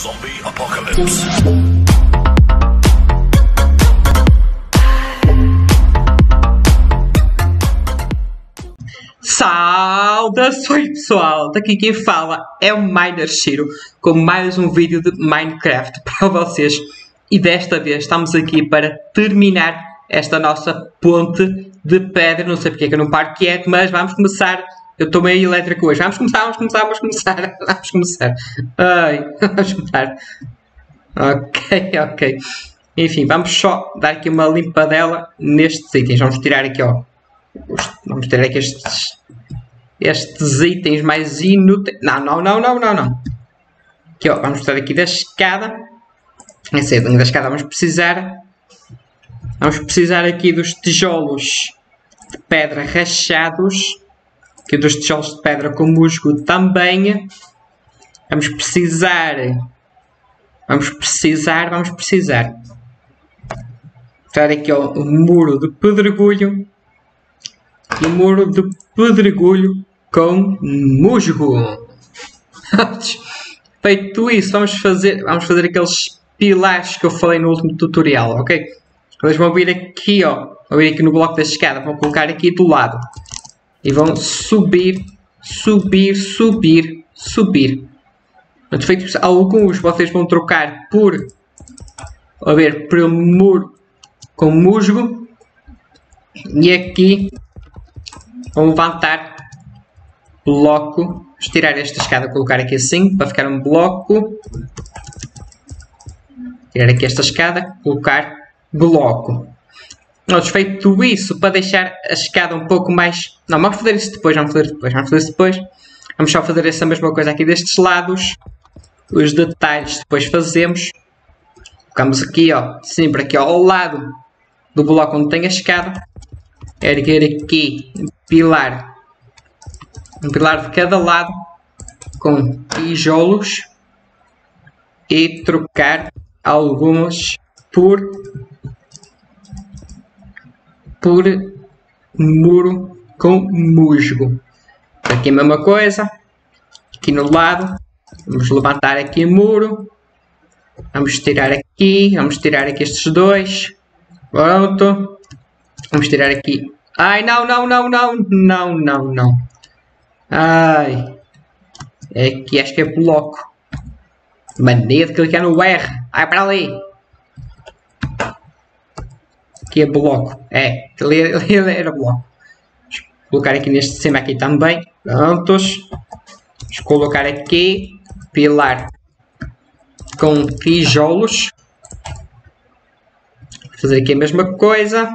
Zombie Apocalypse. Saudações pessoal, daqui quem fala é o Miner Shiro com mais um vídeo de Minecraft para vocês. E desta vez estamos aqui para terminar esta nossa ponte de pedra, não sei porque é que eu não paro quieto, mas vamos começar, eu estou meio elétrico hoje, vamos começar, vamos começar, vamos começar, vamos começar, Ai, vamos começar, ok, ok, enfim, vamos só dar aqui uma limpadela nestes itens, vamos tirar aqui ó, vamos tirar aqui estes estes itens mais inúteis. Não, não, não, não, não, não. Aqui, ó, vamos estar aqui da escada. Esse é da escada vamos precisar. Vamos precisar aqui dos tijolos de pedra rachados. Aqui dos tijolos de pedra com musgo também. Vamos precisar. Vamos precisar, vamos precisar. Estar aqui o muro de pedregulho. O muro de pedregulho com musgo. Feito isso, vamos fazer, vamos fazer aqueles pilares que eu falei no último tutorial, ok? Eles vão vir aqui, ó, vão vir aqui no bloco da escada, vão colocar aqui do lado. E vão subir, subir, subir, subir. Mas feito alguns vocês vão trocar por, a ver, por muro com musgo. E aqui vão levantar bloco, vamos tirar esta escada, colocar aqui assim, para ficar um bloco. Tirar aqui esta escada, colocar bloco. Nós feito isso, para deixar a escada um pouco mais... Não, vamos fazer isso depois, vamos fazer depois, vamos fazer isso depois. Vamos só fazer essa mesma coisa aqui destes lados. Os detalhes depois fazemos. Colocamos aqui, ó, sempre aqui ó, ao lado do bloco onde tem a escada. Erguer aqui, pilar um pilar de cada lado com tijolos e trocar algumas por por muro com musgo. Aqui a mesma coisa. Aqui no lado. Vamos levantar aqui o muro. Vamos tirar aqui. Vamos tirar aqui estes dois. Pronto. Vamos tirar aqui. Ai, não, não, não, não, não, não, não. Ai. É que acho que é bloco. Mania de clicar no R. Ai para ali. Aqui é bloco. É, ali era bloco. Vou colocar aqui neste cima aqui também. Prontos. Vamos colocar aqui pilar com tijolos. Vou fazer aqui a mesma coisa.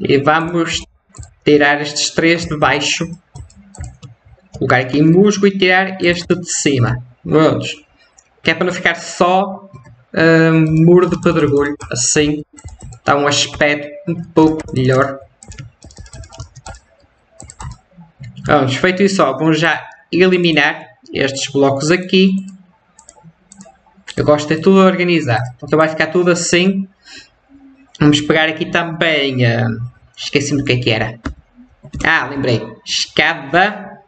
E vamos tirar estes três de baixo. Colocar aqui em musgo e tirar este de cima. Vamos. Que é para não ficar só um, muro de pedregulho. Assim está um aspecto um pouco melhor. Vamos, feito isso, ó, vamos já eliminar estes blocos aqui. Eu gosto de tudo organizado. Então vai ficar tudo assim. Vamos pegar aqui também... Uh, Esqueci-me do que é que era. Ah, lembrei. Escada.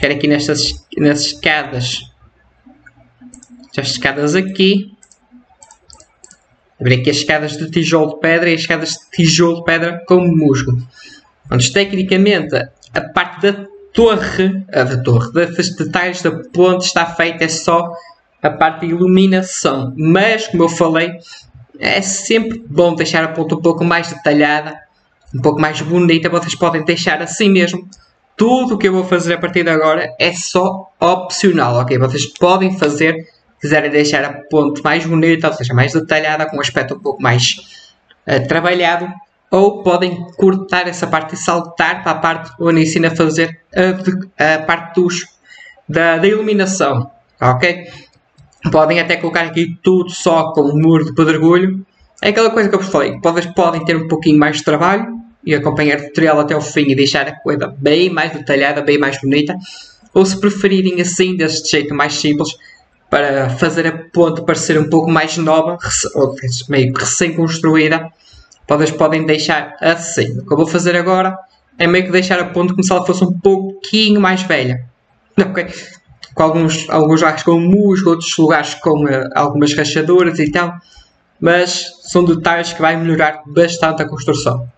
Vou aqui nestas, nestas escadas. Estas escadas aqui. Abrir aqui as escadas de tijolo de pedra e as escadas de tijolo de pedra com musgo. Onde tecnicamente a parte da torre, a da torre, desses detalhes da ponte está feita é só a parte de iluminação. Mas, como eu falei, é sempre bom deixar a ponta um pouco mais detalhada, um pouco mais bonita. Vocês podem deixar assim mesmo. Tudo o que eu vou fazer a partir de agora é só opcional, ok? Vocês podem fazer, quiserem deixar a ponte mais bonita, ou seja, mais detalhada, com um aspecto um pouco mais uh, trabalhado, ou podem cortar essa parte e saltar para a parte onde ensina a fazer a, a parte dos, da, da iluminação, ok? Podem até colocar aqui tudo só com um muro de pedregulho. É aquela coisa que eu vos falei. Podem, podem ter um pouquinho mais de trabalho e acompanhar o tutorial até o fim e deixar a coisa bem mais detalhada, bem mais bonita. Ou se preferirem assim, deste jeito mais simples, para fazer a ponte parecer um pouco mais nova, ou meio que recém-construída, vocês podem deixar assim. O que eu vou fazer agora é meio que deixar a ponte como se ela fosse um pouquinho mais velha. Ok? Com alguns, alguns lugares com musgo, outros lugares com uh, algumas rachaduras e tal. Mas são detalhes que vai melhorar bastante a construção.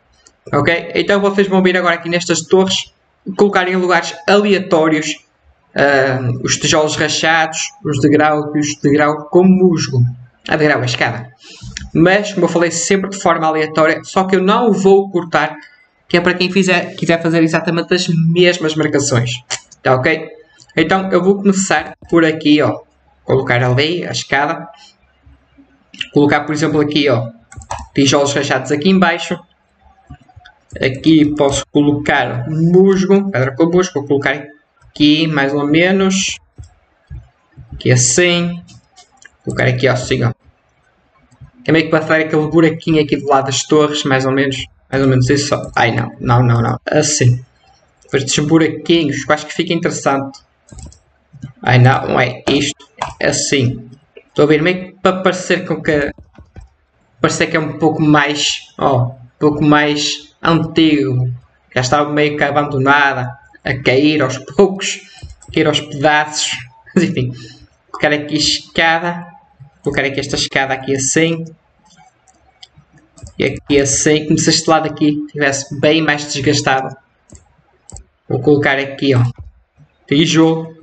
Ok? Então vocês vão vir agora aqui nestas torres colocar em lugares aleatórios uh, os tijolos rachados, os degraus e os degraus com musgo. A degrau, a escada. Mas, como eu falei, sempre de forma aleatória, só que eu não vou cortar, que é para quem fizer, quiser fazer exatamente as mesmas marcações. Tá ok? Então, eu vou começar por aqui, ó. Colocar ali a escada. Colocar, por exemplo, aqui, ó. Tijolos rachados aqui embaixo. Aqui posso colocar musgo, pedra com musgo, vou colocar aqui mais ou menos. Aqui assim. Vou colocar aqui assim, ó. É meio que passar aquele buraquinho aqui do lado das torres, mais ou menos. Mais ou menos isso só. Ai não, não, não, não. Assim. Estes buraquinhos, que acho que fica interessante. Ai não, não é isto. Assim. Estou a ver meio que para parecer com que. Parecer que é um pouco mais. Ó. Um pouco mais antigo, já estava meio que abandonada, a cair aos poucos, a cair aos pedaços, mas enfim, colocar aqui a escada, colocar aqui esta escada aqui assim, e aqui assim, como se este lado aqui estivesse bem mais desgastado. Vou colocar aqui, ó, tijolo,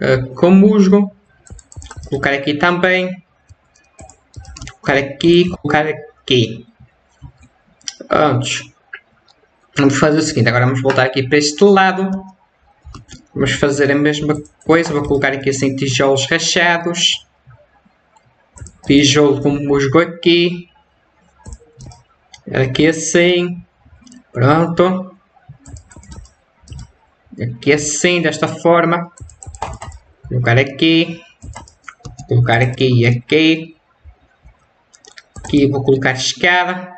uh, com musgo, colocar aqui também, colocar aqui, colocar aqui. Antes, Vamos fazer o seguinte, agora vamos voltar aqui para este lado. Vamos fazer a mesma coisa, vou colocar aqui assim tijolos rachados. Tijolo com musgo aqui. Aqui assim. Pronto. Aqui assim, desta forma. Colocar aqui. Colocar aqui e aqui. Aqui vou colocar escada.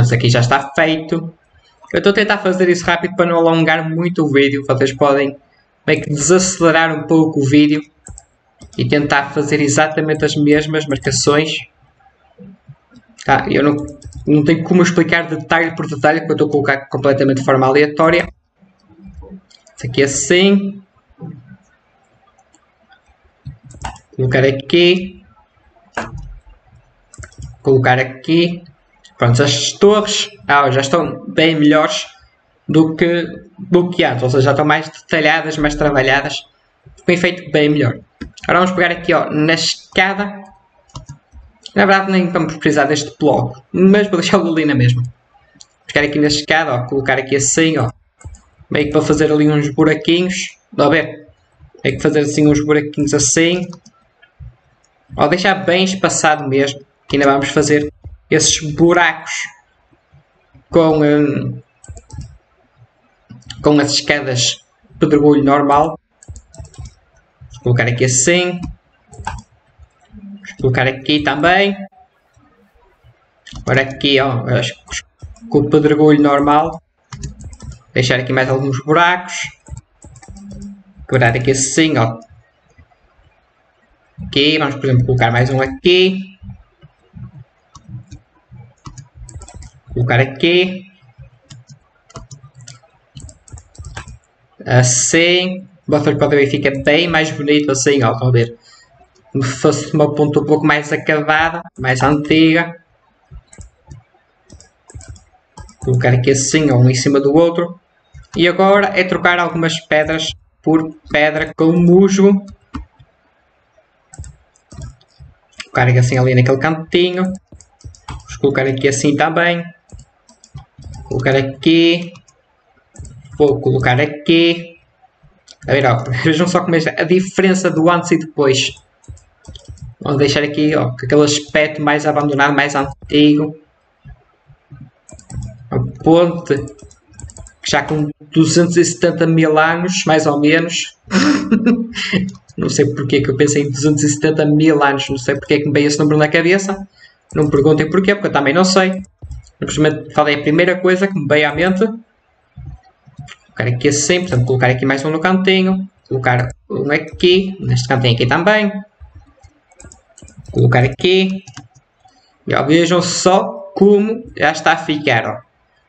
Isso aqui já está feito. Eu estou a tentar fazer isso rápido para não alongar muito o vídeo. Vocês podem meio que desacelerar um pouco o vídeo e tentar fazer exatamente as mesmas marcações. Ah, eu não, não tenho como explicar detalhe por detalhe, porque eu estou a colocar completamente de forma aleatória. Isso aqui é assim. Colocar aqui. Colocar aqui. Pronto, as torres ah, já estão bem melhores do que, do que antes, ou seja, já estão mais detalhadas, mais trabalhadas, com efeito bem melhor. Agora vamos pegar aqui ó, na escada. Na verdade nem vamos precisar deste bloco, mas vou deixá-lo ali na mesma. Pegar aqui na escada, ó, colocar aqui assim, ó, meio que para fazer ali uns buraquinhos. Estão a ver? Meio que fazer assim uns buraquinhos assim. Ó, deixar bem espaçado mesmo, que ainda vamos fazer esses buracos com, um, com as escadas pedregulho normal. Vou colocar aqui assim. Vou colocar aqui também. Agora aqui, ó, com o pedregulho normal. Deixar aqui mais alguns buracos. Quebrar aqui assim, ó. Aqui, vamos por exemplo colocar mais um aqui. Colocar aqui. Assim. Vocês podem ver fica bem mais bonito assim, ó, estão a ver? Como se fosse uma ponta um pouco mais acabada, mais antiga. Colocar aqui assim, um em cima do outro. E agora é trocar algumas pedras por pedra com musgo. Colocar assim ali naquele cantinho. Vou colocar aqui assim também colocar aqui. Vou colocar aqui. A ver, ó, vejam só como é a diferença do antes e depois. Vamos deixar aqui, ó, aquele aspecto mais abandonado, mais antigo. A ponte, já com 270 mil anos, mais ou menos. não sei porque que eu pensei em 270 mil anos, não sei porque que me veio esse número na cabeça. Não me perguntem porquê, porque eu também não sei. Simplesmente falei a primeira coisa que me veio à mente. Colocar aqui assim, portanto, colocar aqui mais um no cantinho. Colocar um aqui, neste cantinho aqui também. Colocar aqui. E ó, vejam só como já está a ficar. Ó.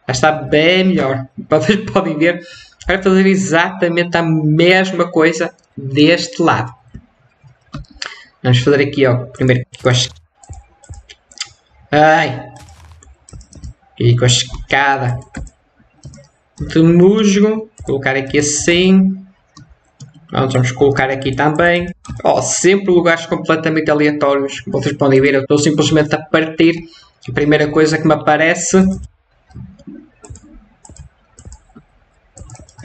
Já está bem melhor. Vocês podem ver. Vai fazer exatamente a mesma coisa deste lado. Vamos fazer aqui, ó. Primeiro com a Ai. E com a escada de musgo. Colocar aqui assim. Pronto, vamos colocar aqui também. Ó, sempre lugares completamente aleatórios. Como vocês podem ver, eu estou simplesmente a partir. A primeira coisa que me aparece.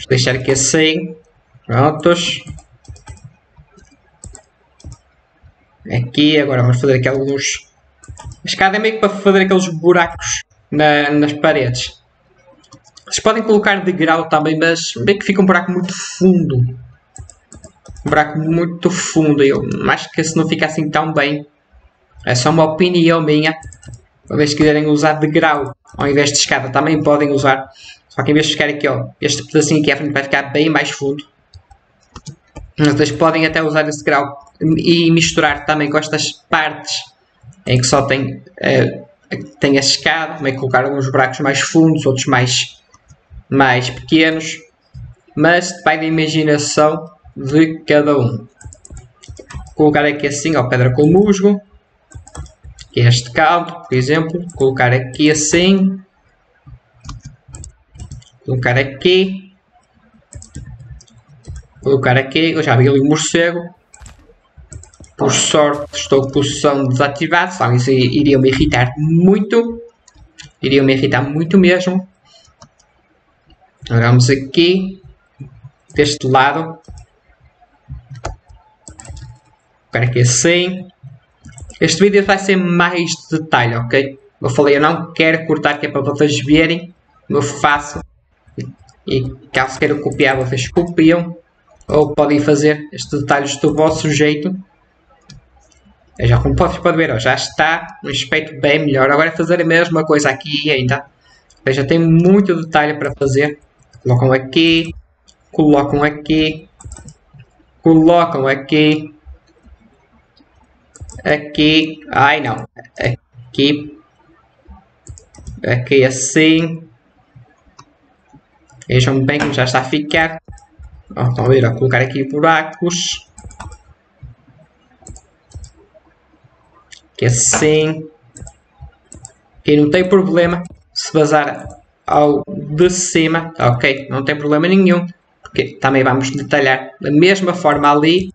Deixar aqui assim. Prontos. Aqui, agora vamos fazer aqui alguns... A escada é meio que para fazer aqueles buracos na, nas paredes. Vocês podem colocar de grau também, mas meio que fica um buraco muito fundo. Um buraco muito fundo. Eu acho que esse não fica assim tão bem. É só uma opinião minha. Talvez quiserem usar de grau ao invés de escada, também podem usar. Só que em vez de ficar aqui, ó, este pedacinho aqui à frente vai ficar bem mais fundo. Vocês podem até usar esse grau e misturar também com estas partes em que só tem, uh, tem a escada, também colocar alguns buracos mais fundos, outros mais mais pequenos, mas vai da imaginação de cada um. Vou colocar aqui assim, ó, pedra com musgo, aqui este canto, por exemplo, colocar aqui assim, colocar aqui, colocar aqui, eu já vi ali um morcego, por sorte estou com posição desativada, senão isso iria me irritar muito, iria me irritar muito mesmo, Vamos aqui deste lado. Colocar aqui assim. Este vídeo vai ser mais de detalhe, ok? Eu falei, eu não quero cortar, que é para vocês verem eu faço. E caso queiram copiar, vocês copiam. Ou podem fazer estes detalhes do vosso jeito. Já como vocês podem ver, já está um aspecto bem melhor. Agora é fazer a mesma coisa aqui ainda. Já tem muito detalhe para fazer. Colocam aqui, colocam aqui, colocam aqui, aqui, ai não, aqui, aqui assim, vejam bem como já está a ficar, oh, estão a ver, a colocar aqui buracos, aqui assim, aqui não tem problema, se vazar ao de cima, ok, não tem problema nenhum, porque também vamos detalhar da mesma forma ali.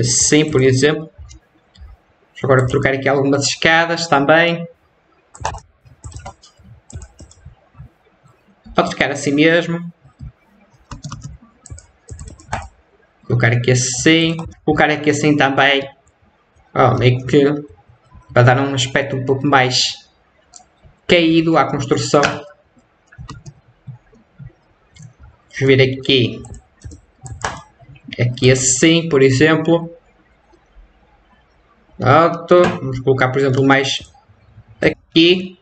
Assim, por exemplo. Vou agora trocar aqui algumas escadas também. Pode ficar assim mesmo. Aqui assim. Colocar aqui assim também. Oh, meio que para dar um aspecto um pouco mais caído à construção. Vamos ver aqui. Aqui assim, por exemplo. Pronto. Vamos colocar, por exemplo, mais aqui.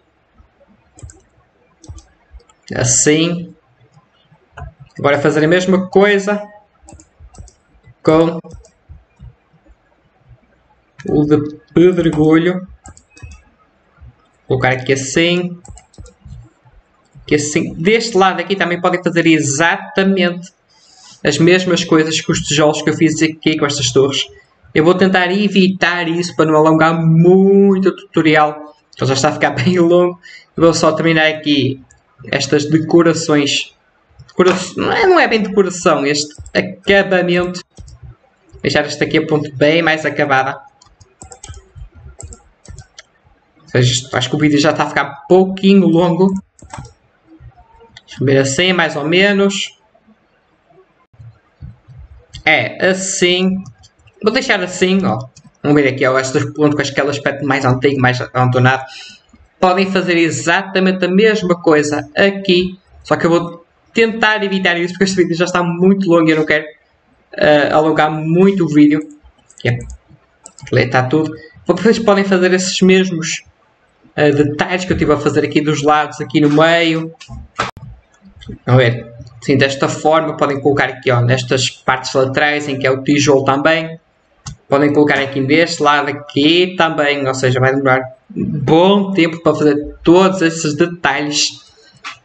Assim. Agora fazer a mesma coisa com o pedregulho. Vou colocar aqui assim. Aqui assim. Deste lado aqui também podem fazer exatamente as mesmas coisas que os tijolos que eu fiz aqui com estas torres. Eu vou tentar evitar isso para não alongar muito o tutorial. Ele já está a ficar bem longo. Eu vou só terminar aqui estas decorações. Decoração, não, é, não é bem decoração, este acabamento. Deixar esta aqui a ponto bem mais acabada acho que o vídeo já está a ficar pouquinho longo. Deixa eu ver assim, mais ou menos. É, assim. Vou deixar assim, ó. Vamos ver aqui, ó, estes pontos com aquele aspecto mais antigo, mais abandonado. Podem fazer exatamente a mesma coisa aqui. Só que eu vou tentar evitar isso, porque este vídeo já está muito longo e eu não quero uh, alongar muito o vídeo. Yeah. Está tudo. Vocês podem fazer esses mesmos uh, detalhes que eu estive a fazer aqui dos lados, aqui no meio. A ver, assim, desta forma, podem colocar aqui ó, nestas partes laterais em que é o tijolo também. Podem colocar aqui deste lado aqui também, ou seja, vai demorar bom tempo para fazer todos esses detalhes.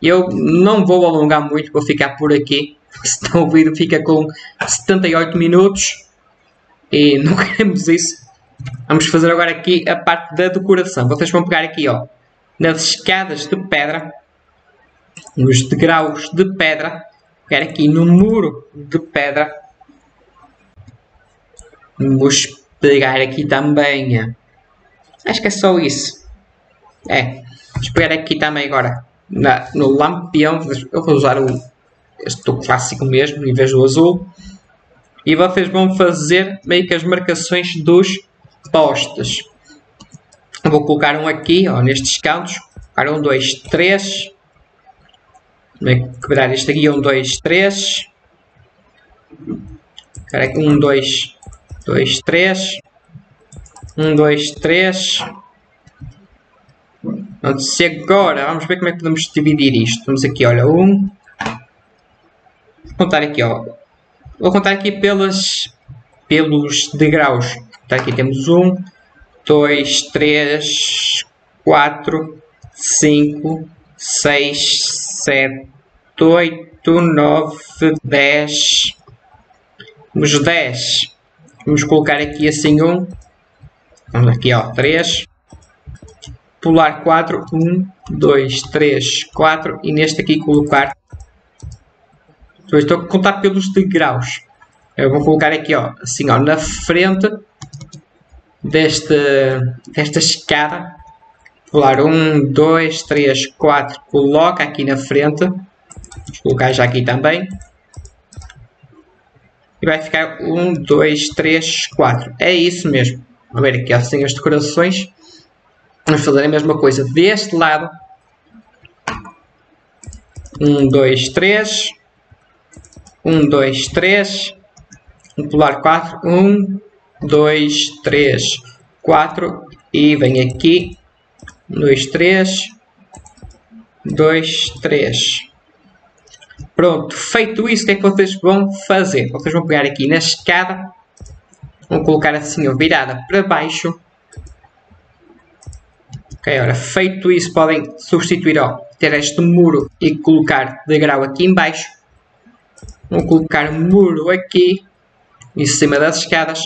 Eu não vou alongar muito, vou ficar por aqui, senão o vídeo fica com 78 minutos e não queremos isso. Vamos fazer agora aqui a parte da decoração. Vocês vão pegar aqui, ó, nas escadas de pedra, nos degraus de pedra, pegar aqui no muro de pedra. Vamos pegar aqui também. Acho que é só isso. É. Vamos pegar aqui também agora na, no lampião. Eu vou usar o, este clássico mesmo em vez do azul. E vocês vão fazer meio que as marcações dos postes. Vou colocar um aqui, ó, nestes cantos. Colocar um, dois, três. Vou quebrar este aqui, um, dois, três. Um, dois, dois, três. Um, dois, três. Pronto, se agora, vamos ver como é que podemos dividir isto. Vamos aqui, olha, um. Contar aqui, ó. Vou contar aqui pelas, pelos degraus. Então aqui temos um, dois, três, quatro, cinco, seis, sete, oito, nove, dez. Temos dez. Vamos colocar aqui assim um. Vamos aqui, ó, três. Pular quatro, um, dois, três, quatro. E neste aqui colocar. Estou a contar pelos degraus. Eu vou colocar aqui, ó, assim, ó, na frente deste, desta escada. Pular 1, 2, 3, 4. Coloca aqui na frente. Vou colocar já aqui também. E vai ficar 1, 2, 3, 4. É isso mesmo. Vamos ver aqui assim as decorações. Vamos fazer a mesma coisa deste lado. 1, 2, 3. 1, 2, 3. Vou pular 4. 1, 2, 3, 4 e vem aqui 2, 3, 2, 3. Pronto, feito isso, o que é que vocês vão fazer? Vocês vão pegar aqui na escada, vão colocar assim, virada para baixo. Ok, ora, feito isso, podem substituir, ó, ter este muro e colocar degrau aqui em Vão colocar muro aqui, em cima das escadas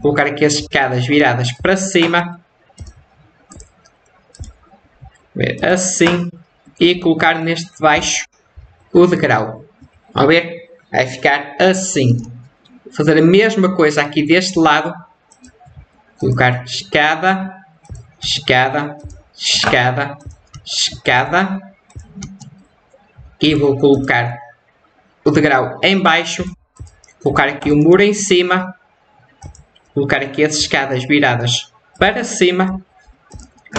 colocar aqui as escadas viradas para cima. Assim. E colocar neste baixo o degrau. Vamos ver? Vai ficar assim. Vou fazer a mesma coisa aqui deste lado. Colocar escada, escada, escada, escada. Aqui vou colocar o degrau em baixo. Colocar aqui o muro em cima colocar aqui as escadas viradas para cima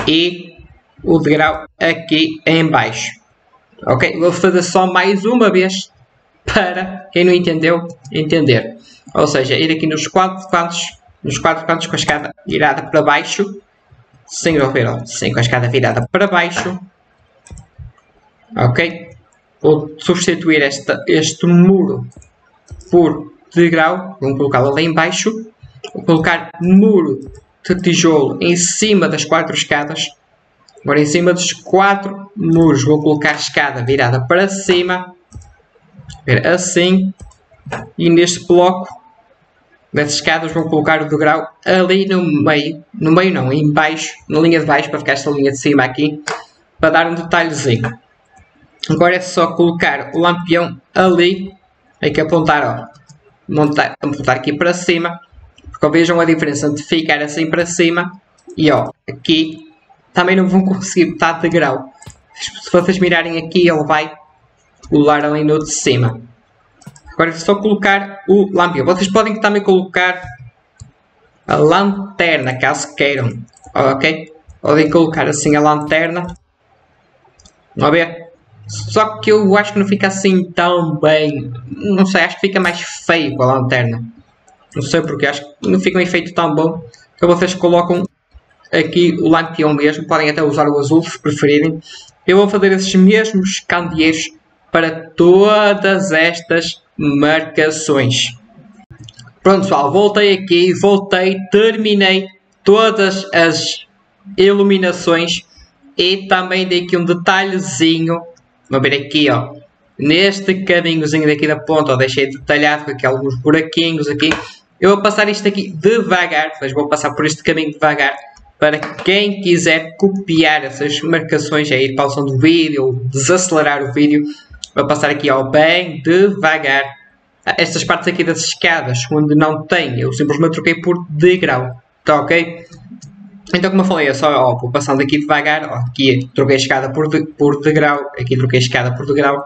e o degrau aqui em baixo. Ok? Vou fazer só mais uma vez para quem não entendeu, entender. Ou seja, ir aqui nos quatro cantos, nos quatro cantos com a escada virada para baixo, sem ó, sem com a escada virada para baixo. Ok? Vou substituir esta, este muro por degrau, vamos colocá-lo lá em baixo Vou colocar muro de tijolo em cima das quatro escadas. Agora em cima dos quatro muros vou colocar a escada virada para cima. Assim. E neste bloco das escadas vou colocar o degrau ali no meio. No meio não, em baixo, na linha de baixo, para ficar esta linha de cima aqui. Para dar um detalhezinho. Agora é só colocar o lampião ali. Tem que apontar, ó. Montar, apontar aqui para cima porque vejam a diferença de ficar assim para cima e ó, aqui também não vão conseguir botar de grau. Se vocês mirarem aqui, ele vai pular ali no de cima. Agora é só colocar o lampião. Vocês podem também colocar a lanterna, caso queiram. Ok? Podem colocar assim a lanterna. Vamos ver. Só que eu acho que não fica assim tão bem. Não sei, acho que fica mais feio com a lanterna. Não sei porque, acho que não fica um efeito tão bom. Então vocês colocam aqui o lampião mesmo, podem até usar o azul se preferirem. Eu vou fazer esses mesmos candeeiros para todas estas marcações. Pronto pessoal, voltei aqui, voltei, terminei todas as iluminações e também dei aqui um detalhezinho, vamos ver aqui ó, neste caminhozinho daqui da ponta, ó, deixei detalhado com aqui alguns buraquinhos aqui, eu vou passar isto aqui devagar, mas vou passar por este caminho devagar, para quem quiser copiar essas marcações, ir pausando o vídeo, ou desacelerar o vídeo, vou passar aqui ó, bem devagar, estas partes aqui das escadas, onde não tem, eu simplesmente troquei por degrau, tá ok? Então, como eu falei, é só ó, vou passando aqui devagar. Ó, aqui troquei a escada por, de, por degrau. Aqui troquei a escada por degrau.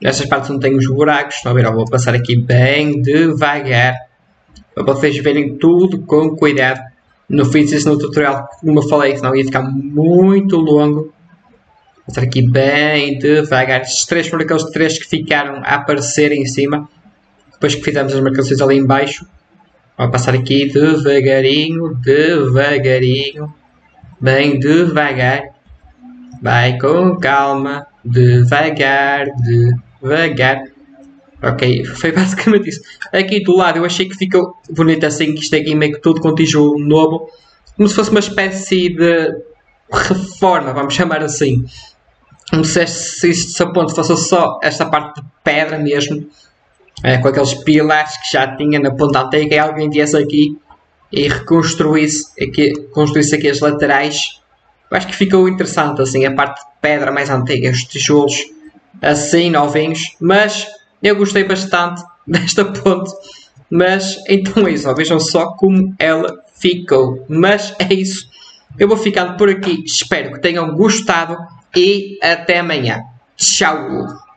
Nestas partes não tenho os buracos. Estão a ver? Ó, vou passar aqui bem devagar. Para vocês verem tudo com cuidado. Não fiz isso no tutorial, como eu falei, senão ia ficar muito longo. Vou passar aqui bem devagar. Estes três foram aqueles três que ficaram a aparecer em cima. Depois que fizemos as marcações ali em Vou passar aqui devagarinho, devagarinho, bem devagar. Vai com calma, devagar, devagar. Ok, foi basicamente isso. Aqui do lado eu achei que ficou bonito assim, que isto aqui meio que tudo com tijolo novo. Como se fosse uma espécie de reforma, vamos chamar assim. Como se, se, se a ponte fosse só esta parte de pedra mesmo é, com aqueles pilares que já tinha na ponta antiga e alguém viesse aqui e reconstruísse aqui, construísse aqui as laterais. Eu acho que ficou interessante assim a parte de pedra mais antiga, os tijolos assim novinhos, mas eu gostei bastante desta ponte. Mas então é isso, vejam só como ela ficou. Mas é isso. Eu vou ficando por aqui. Espero que tenham gostado e até amanhã. Tchau!